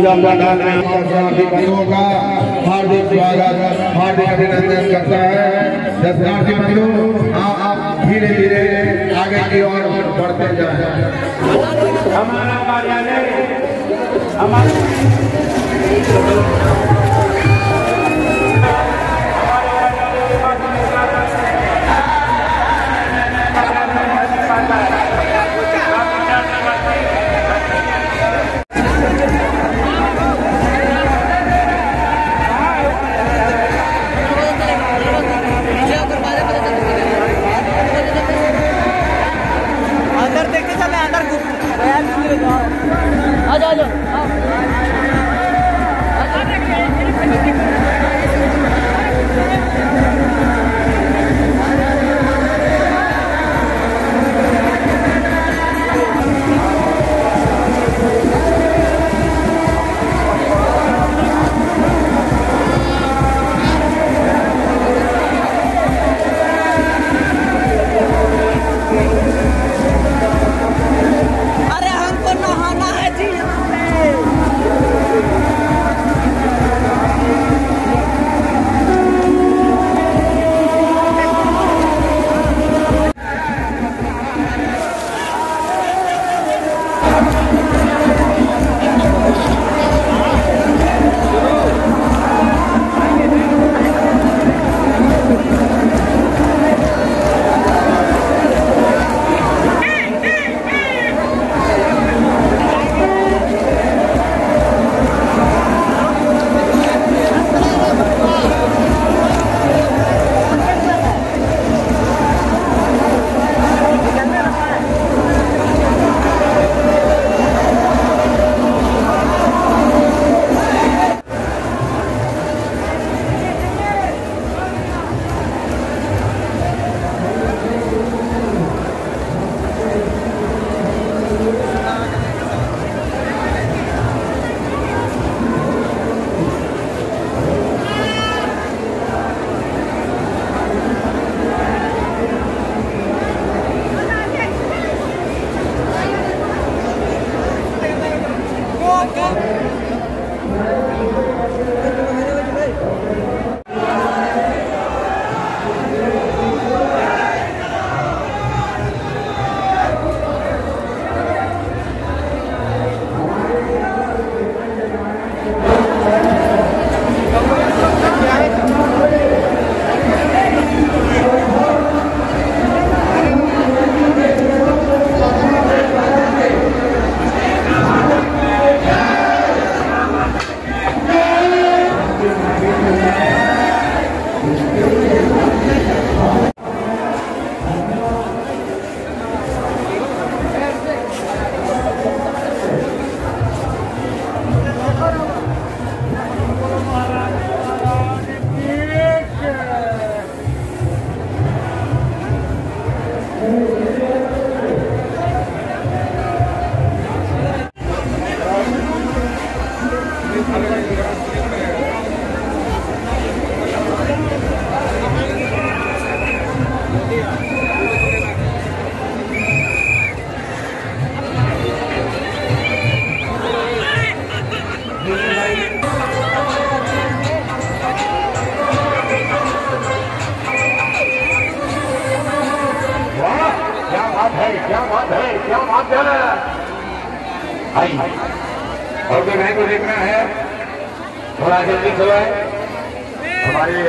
पूजा और बंधुओं का हार्दिक स्वागत हार्दिक अभिनंदन करता है दर्शनार्थी आप आप धीरे धीरे आगे की ओर बढ़ते जाए हमारा कार्यालय, हमारे Welcome. आई और भी भाई को देखना है। थोड़ा जल्दी चलाए हमारे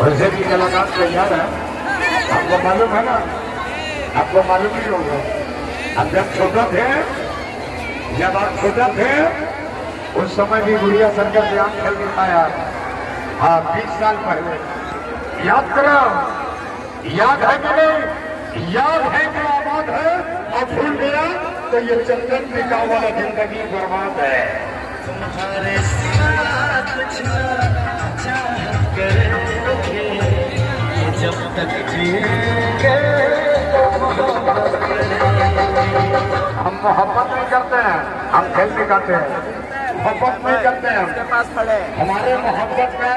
वैसे भी कलाकार तैयार है। आपको मालूम है ना? आपको मालूम ही होगा। अब जब छोटा थे, जब आप छोटा थे, उस समय भी गुड़िया शंकर से आम खेल दिखाया हाँ बीस साल पहले। याद करो याद है कि नहीं? याद है कि आबाद है? और भूल गया तो ये चंदन टिका वाला ज़िंदगी बर्बाद है। तुम्हारे करेंगे जब तक हम मोहब्बत नहीं करते हैं हम खेल भी करते हैं। मोहब्बत नहीं करते हैं। हमारे मोहब्बत में